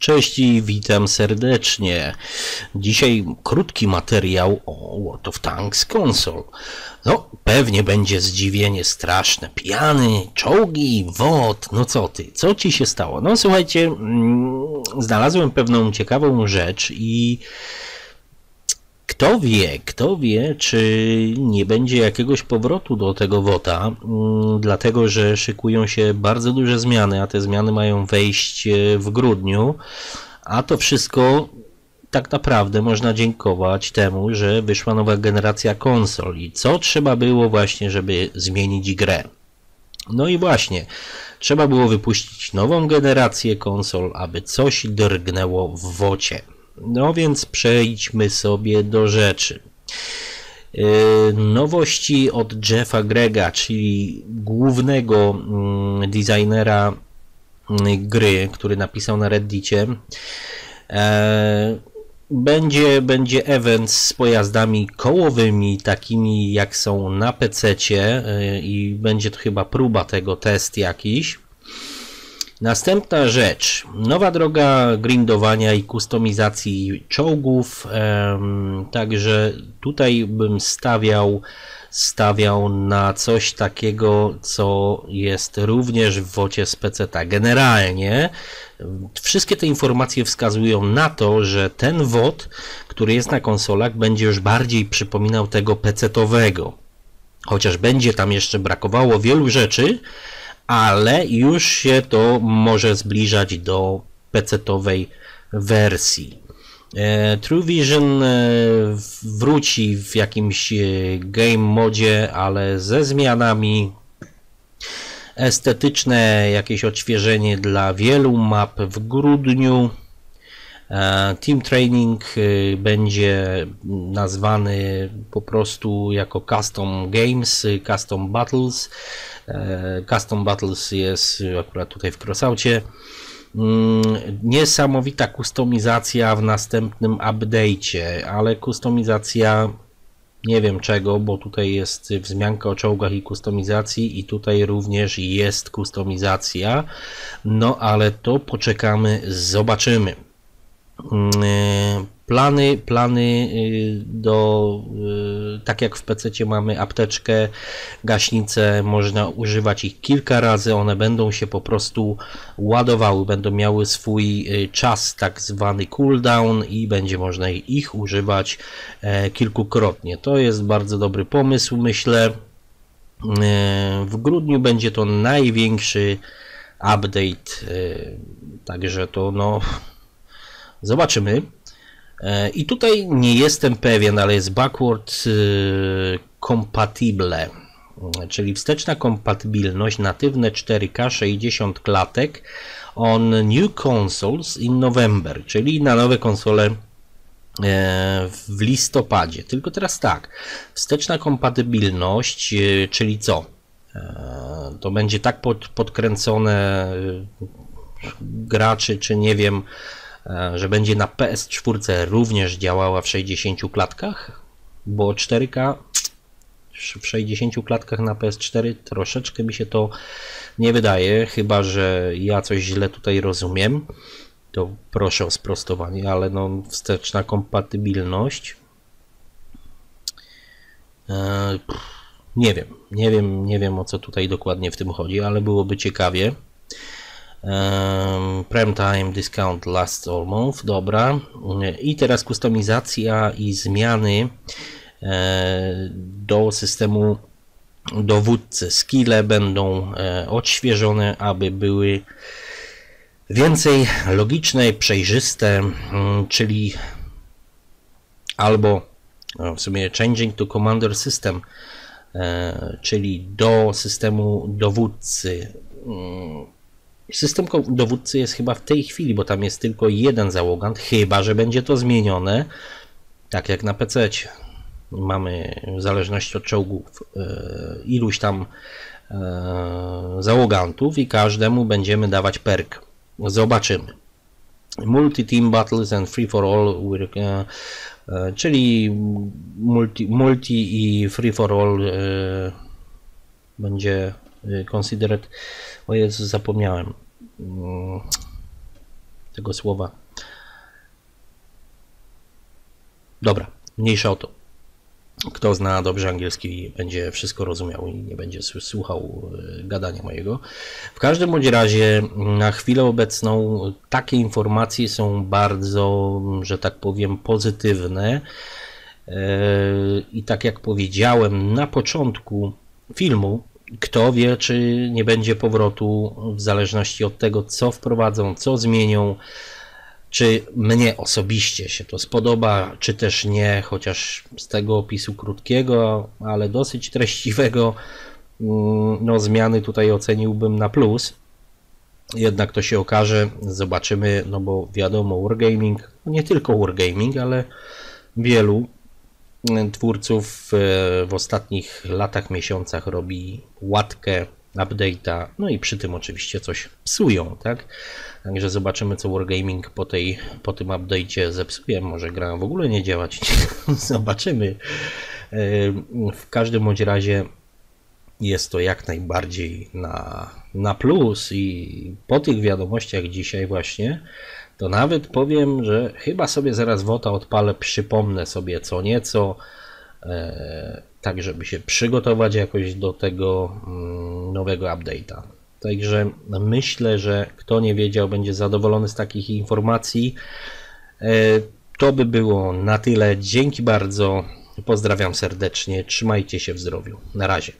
Cześć i witam serdecznie. Dzisiaj krótki materiał o World of Tanks Console. No, pewnie będzie zdziwienie straszne. Pijany, czołgi, wod, no co ty, co ci się stało? No słuchajcie, mm, znalazłem pewną ciekawą rzecz i kto wie, kto wie, czy nie będzie jakiegoś powrotu do tego WOTA, mm, dlatego że szykują się bardzo duże zmiany, a te zmiany mają wejść e, w grudniu, a to wszystko tak naprawdę można dziękować temu, że wyszła nowa generacja konsol i co trzeba było właśnie, żeby zmienić grę. No i właśnie, trzeba było wypuścić nową generację konsol, aby coś drgnęło w wocie. No więc przejdźmy sobie do rzeczy. Yy, nowości od Jeffa Grega, czyli głównego mm, designera mm, gry, który napisał na Reddicie. E, będzie, będzie event z pojazdami kołowymi, takimi jak są na PC yy, i będzie to chyba próba tego, test jakiś. Następna rzecz, nowa droga grindowania i kustomizacji czołgów, także tutaj bym stawiał, stawiał na coś takiego, co jest również w wocie z PC-ta. Generalnie wszystkie te informacje wskazują na to, że ten WOT, który jest na konsolach, będzie już bardziej przypominał tego PC-towego. Chociaż będzie tam jeszcze brakowało wielu rzeczy, ale już się to może zbliżać do PC-owej wersji. E, True Vision e, wróci w jakimś e, game modzie, ale ze zmianami estetyczne, jakieś odświeżenie dla wielu map w grudniu. Team Training będzie nazwany po prostu jako Custom Games, Custom Battles. E, custom Battles jest akurat tutaj w Crossaucie. Mm, niesamowita kustomizacja w następnym update'cie, ale kustomizacja nie wiem czego, bo tutaj jest wzmianka o czołgach i kustomizacji i tutaj również jest kustomizacja. No ale to poczekamy, zobaczymy. Mm, e, plany, plany y, do, y, tak jak w PC mamy apteczkę, gaśnicę, można używać ich kilka razy, one będą się po prostu ładowały, będą miały swój y, czas, tak zwany cooldown i będzie można ich używać e, kilkukrotnie. To jest bardzo dobry pomysł, myślę. E, w grudniu będzie to największy update, także to no zobaczymy. E, I tutaj nie jestem pewien, ale jest backward e, compatible, czyli wsteczna kompatybilność, natywne 4K 60 klatek on new consoles in November, czyli na nowe konsole e, w listopadzie. Tylko teraz tak, wsteczna kompatybilność, czyli co? To będzie tak pod, podkręcone graczy, czy nie wiem, E, że będzie na PS4 również działała w 60 klatkach, bo 4K w 60 klatkach na PS4 troszeczkę mi się to nie wydaje, chyba że ja coś źle tutaj rozumiem. To proszę o sprostowanie, ale no wsteczna kompatybilność. E, nie wiem, nie wiem, nie wiem o co tutaj dokładnie w tym chodzi, ale byłoby ciekawie. Prime time discount lasts all month, dobra. I teraz kustomizacja i zmiany e, do systemu dowódcy. Skille będą e, odświeżone, aby były więcej logiczne, przejrzyste, mm, czyli albo w sumie changing to commander system, e, czyli do systemu dowódcy mm, System dowódcy jest chyba w tej chwili, bo tam jest tylko jeden załogant, chyba że będzie to zmienione, tak jak na PC. Mamy w zależności od czołgów e, iluś tam e, załogantów i każdemu będziemy dawać perk. Zobaczymy. Multi-team battles and free for all, e, czyli multi, multi i free for all będzie considered o Jezu, zapomniałem. Mm. tego słowa. Dobra, mniejsza o to. Kto zna dobrze angielski, będzie wszystko rozumiał i nie będzie słuchał e, gadania mojego. W każdym bądź razie, na chwilę obecną, takie informacje są bardzo, że tak powiem, pozytywne. E, I tak jak powiedziałem na początku filmu, kto wie, czy nie będzie powrotu, w zależności od tego, co wprowadzą, co zmienią czy mnie osobiście się to spodoba, czy też nie, chociaż z tego opisu krótkiego, ale dosyć treściwego, mm, no zmiany tutaj oceniłbym na plus. Jednak to się okaże, zobaczymy, no bo wiadomo, Wargaming, nie tylko Wargaming, ale wielu twórców e, w ostatnich latach, miesiącach robi łatkę update'a, no i przy tym oczywiście coś psują, tak? Także zobaczymy, co Wargaming po, tej, po tym update'cie zepsuje. Może gra w ogóle nie działać. zobaczymy. W każdym bądź razie jest to jak najbardziej na, na plus i po tych wiadomościach dzisiaj właśnie to nawet powiem, że chyba sobie zaraz WOTA odpalę, przypomnę sobie co nieco, e, tak żeby się przygotować jakoś do tego mm, nowego update'a. Także myślę, że kto nie wiedział, będzie zadowolony z takich informacji. E, to by było na tyle. Dzięki bardzo. Pozdrawiam serdecznie. Trzymajcie się w zdrowiu. Na razie.